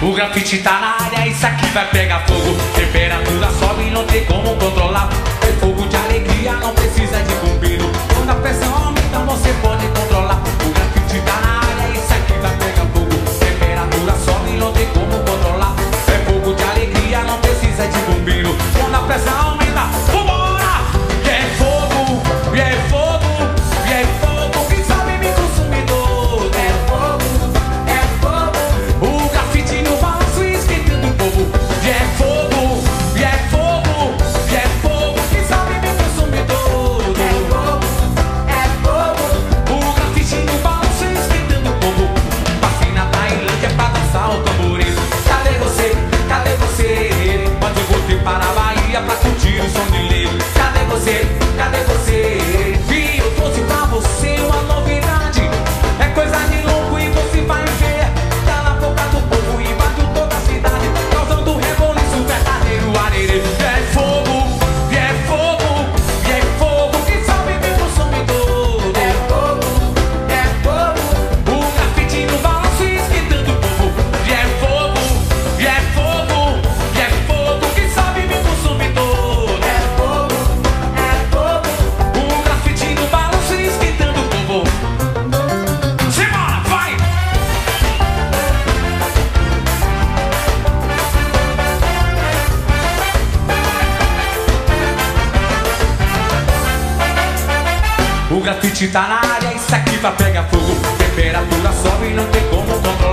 O grafite tá na área, isso aqui vai pegar fogo. Temperatura sobe, não tem como controlar. É fogo de alegria, não precisa. O grafite tá na área, isso aqui vai pegar fogo. Temperatura sobe, não tem como controlar.